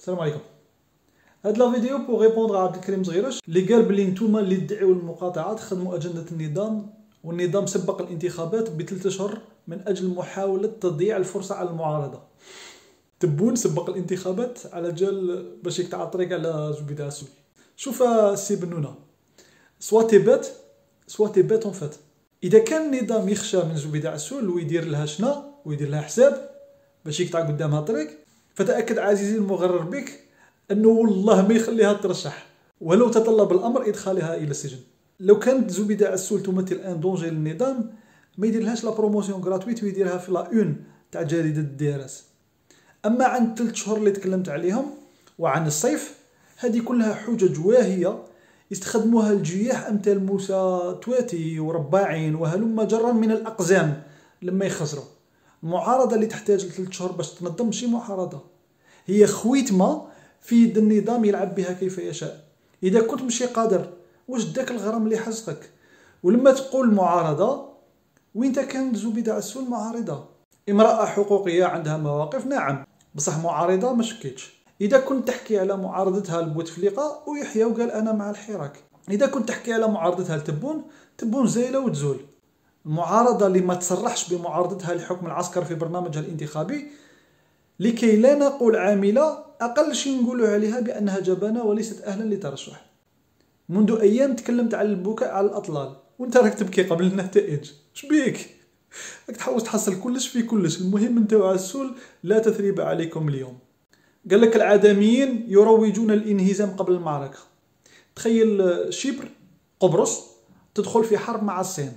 السلام عليكم هاد la vidéo pour répondre عبد الكريم زغيرش اللي قال بلي نتوما اللي تدعيو المقاطعات خدموا اجنده النظام والنظام سبق الانتخابات بثلاث اشهر من أجل محاوله تضييع الفرصه على المعارضه تبون سبق الانتخابات على جال باش يقطع الطريق على زبيدة السوي شوف السي بنونه soit t'es bête soit t'es bête en fait اذا كان النظام يخشى من زبيدة عسول ويدير لها شان ويدير لها حساب باش يقطع قدامها طريق فتأكد عزيزي المغرر بك أنه والله ما يخليها ترشح ولو تطلب الأمر إدخالها إلى السجن. لو كانت زبيدة عسول تمثل un danger للنظام ما يديرلهاش la promotion gratuite ويديرها في la une تاع جريدة ال DRS أما عن ثلاث شهور اللي تكلمت عليهم وعن الصيف هذه كلها حجج واهية يستخدموها الجياح أمثال موسى تواتي ورباعين وهلم جرا من الأقزام لما يخسروا. المعارضه اللي تحتاج لثلاث شهور باش تنظم ماشي معارضة. هي خويتمه في يد النظام يلعب بها كيف يشاء. إذا كنت ماشي قادر واش داك الغرام اللي حزقك؟ ولما تقول معارضة وين كان زبيدة عسول معارضه امرأة حقوقية عندها مواقف نعم بصح معارضة ما شكيتش. إذا كنت تحكي على معارضتها لبوتفليقه ويحيى وقال أنا مع الحراك. إذا كنت تحكي على معارضتها لتبون تبون زايلة وتزول. المعارضه اللي ما تصرحش بمعارضتها لحكم العسكر في برنامجها الانتخابي لكي لا نقول عاملة أقل شيء نقولوا عليها بأنها جبانة وليست أهلا للترشح منذ أيام تكلمت على البكاء على الأطلال وأنت راك تبكي قبل النتائج. شبيك راك تحاول تحصل كلش في كلش. المهم أنت وعسول لا تثريب عليكم اليوم. قال لك العدميين يروجون الانهزام قبل المعركة. تخيل شبر قبرص تدخل في حرب مع الصين.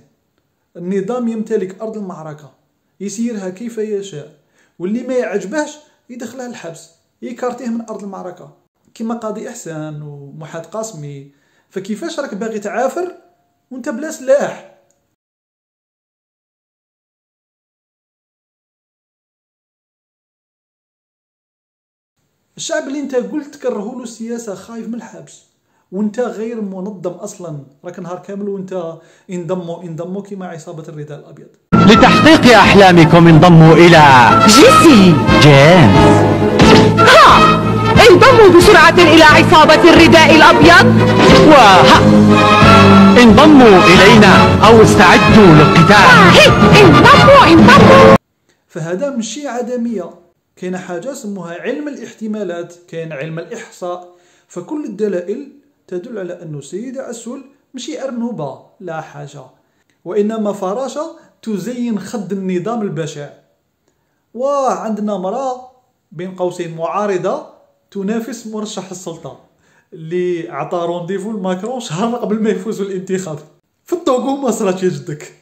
النظام يمتلك أرض المعركة يسيرها كيف يشاء. واللي ما يعجبهش يدخلها الحبس يكارتيه من أرض المعركة. كما قاضي إحسان ومحاد قاسمي. فكيفاش راك باغي تعافر وانت بلا سلاح؟ الشعب اللي انت قلت تكرهوا له السياسة خايف من الحبس. وانت غير منظم أصلا راك نهار كامل وانت انضموا انضموا كما عصابه الرداء الأبيض. لتحقيق أحلامكم انضموا إلى جيسي. جيمس. ها انضموا بسرعة إلى عصابة الرداء الأبيض. وها انضموا إلينا أو استعدوا للقتال. انضموا انضموا فهذا ماشي عدمية. كاينة حاجة سموها علم الاحتمالات كاين علم الإحصاء. فكل الدلائل تدل على أن سيدة عسول مشي أرنوبة لا حاجة. وإنما فراشة تزين خد النظام البشع. وعندنا مرأة بين قوسين معارضة تنافس مرشح السلطة اللي عطى رونديفو لماكرون شهر قبل ما يفوز الانتخاب. في الطوغو ما صرات يا جدك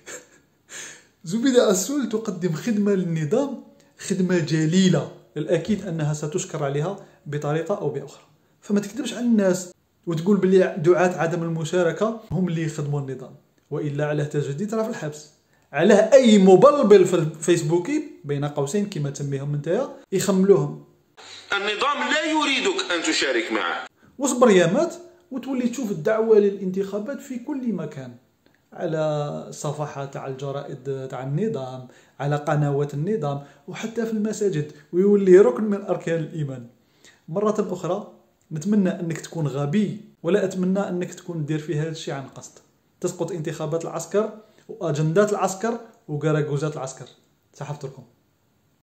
زبيدة أسول تقدم خدمة للنظام خدمة جليلة. الأكيد أنها ستشكر عليها بطريقة أو بأخرى. فما تكذبش على الناس. وتقول بلي دعاة عدم المشاركة هم اللي يخدموا النظام. وإلا على تجديد راه في الحبس. علاه أي مبلبل في الفيسبوكي بين قوسين كما تسميهم أنت يخملوهم. النظام لا يريدك أن تشارك معه. واصبر يا مات وتولي تشوف الدعوة للانتخابات في كل مكان. على صفحات تاع الجرائد تاع النظام على قنوات النظام وحتى في المساجد ويولي ركن من أركان الإيمان. مرة أخرى نتمنى أنك تكون غبي ولا أتمنى أنك تكون دير في هذا الشيء عن قصد. تسقط انتخابات العسكر وأجندات العسكر وكراكوزات العسكر. سحبت لكم